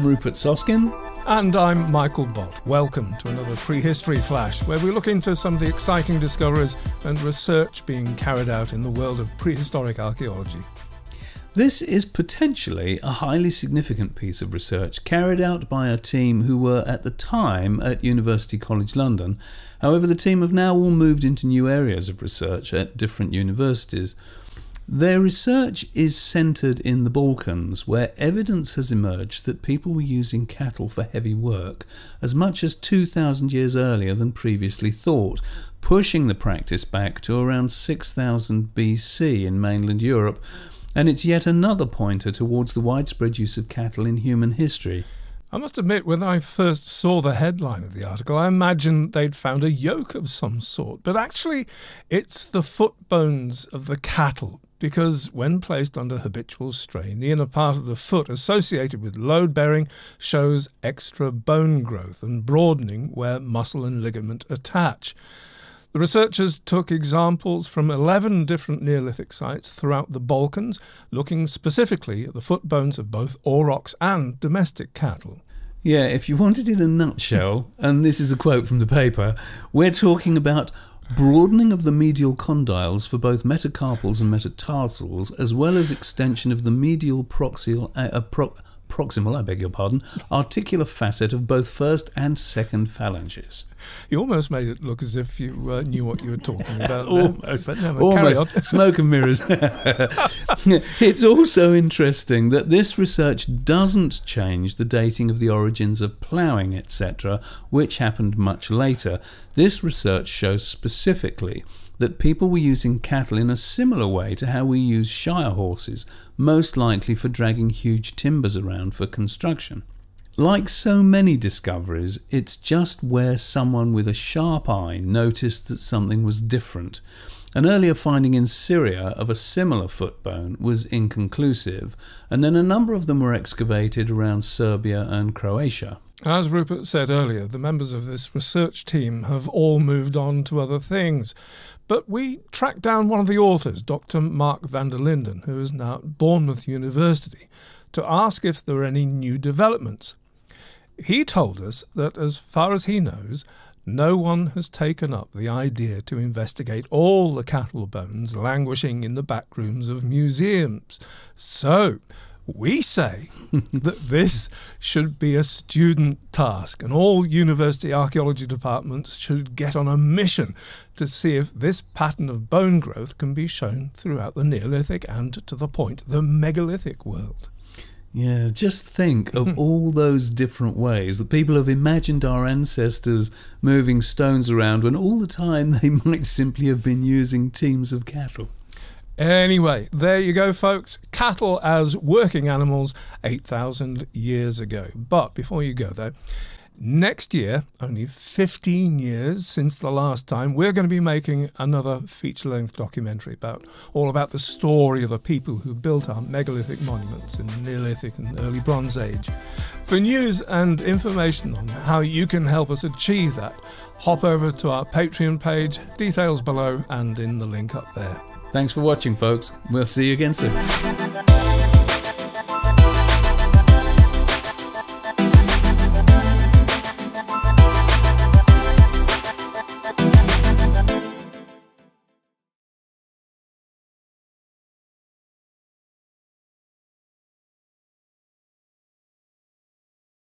I'm Rupert Soskin. And I'm Michael Bott. Welcome to another Prehistory Flash, where we look into some of the exciting discoveries and research being carried out in the world of prehistoric archaeology. This is potentially a highly significant piece of research carried out by a team who were at the time at University College London. However, the team have now all moved into new areas of research at different universities. Their research is centred in the Balkans, where evidence has emerged that people were using cattle for heavy work as much as 2,000 years earlier than previously thought, pushing the practice back to around 6000 BC in mainland Europe. And it's yet another pointer towards the widespread use of cattle in human history. I must admit, when I first saw the headline of the article, I imagined they'd found a yoke of some sort, but actually, it's the foot bones of the cattle because when placed under habitual strain, the inner part of the foot associated with load bearing shows extra bone growth and broadening where muscle and ligament attach. The researchers took examples from 11 different Neolithic sites throughout the Balkans, looking specifically at the foot bones of both aurochs and domestic cattle. Yeah, if you wanted it in a nutshell, and this is a quote from the paper, we're talking about broadening of the medial condyles for both metacarpals and metatarsals, as well as extension of the medial proxial, uh, pro- proximal, I beg your pardon, articular facet of both first and second phalanges. You almost made it look as if you uh, knew what you were talking about. almost, almost. smoke and mirrors. it's also interesting that this research doesn't change the dating of the origins of ploughing, etc., which happened much later. This research shows specifically that people were using cattle in a similar way to how we use shire horses, most likely for dragging huge timbers around for construction. Like so many discoveries, it's just where someone with a sharp eye noticed that something was different. An earlier finding in Syria of a similar foot bone was inconclusive, and then a number of them were excavated around Serbia and Croatia. As Rupert said earlier, the members of this research team have all moved on to other things. But we tracked down one of the authors, Dr. Marc Vander Linden, who is now at Bournemouth University, to ask if there were any new developments. He told us that, as far as he knows, no one has taken up the idea to investigate all the cattle bones languishing in the back rooms of museums. So, we say that this should be a student task, and all university archaeology departments should get on a mission to see if this pattern of bone growth can be shown throughout the Neolithic and, to the point, the megalithic world. Yeah, just think of all those different ways that people have imagined our ancestors moving stones around when all the time they might simply have been using teams of cattle. Anyway, there you go, folks. Cattle as working animals 8,000 years ago. But before you go, though, next year, only 15 years since the last time, we're going to be making another feature length documentary about all about the story of the people who built our megalithic monuments in the Neolithic and early Bronze Age. For news and information on how you can help us achieve that, hop over to our Patreon page, details below and in the link up there. Thanks for watching, folks. We'll see you again soon.